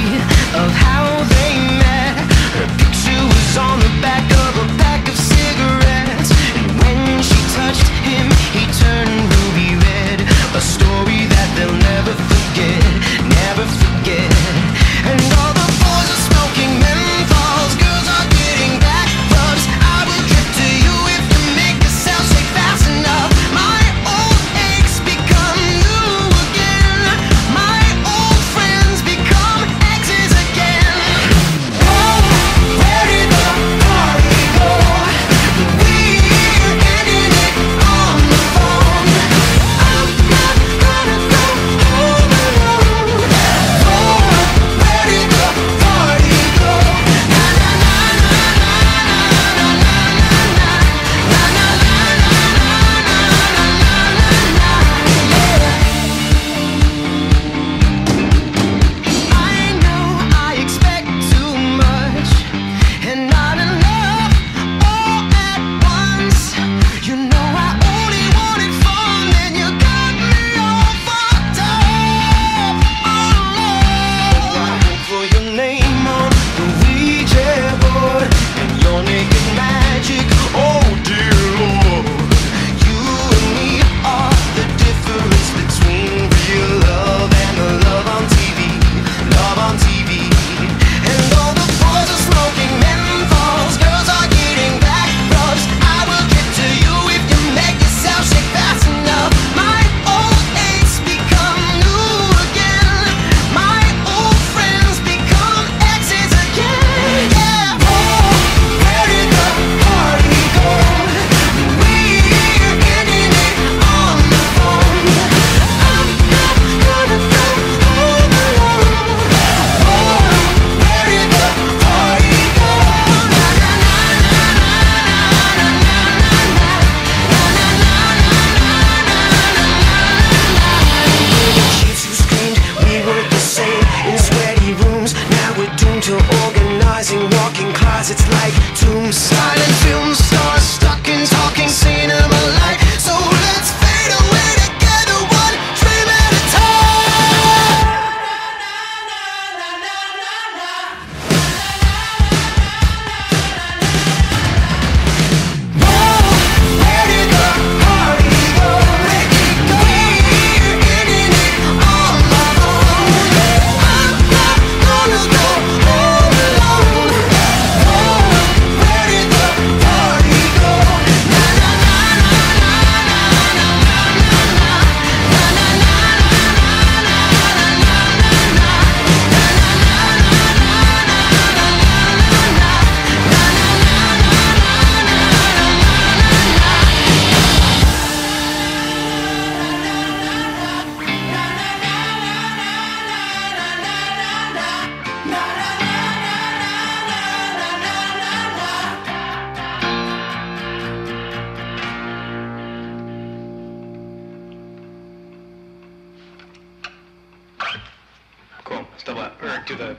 of how they To the left, or to the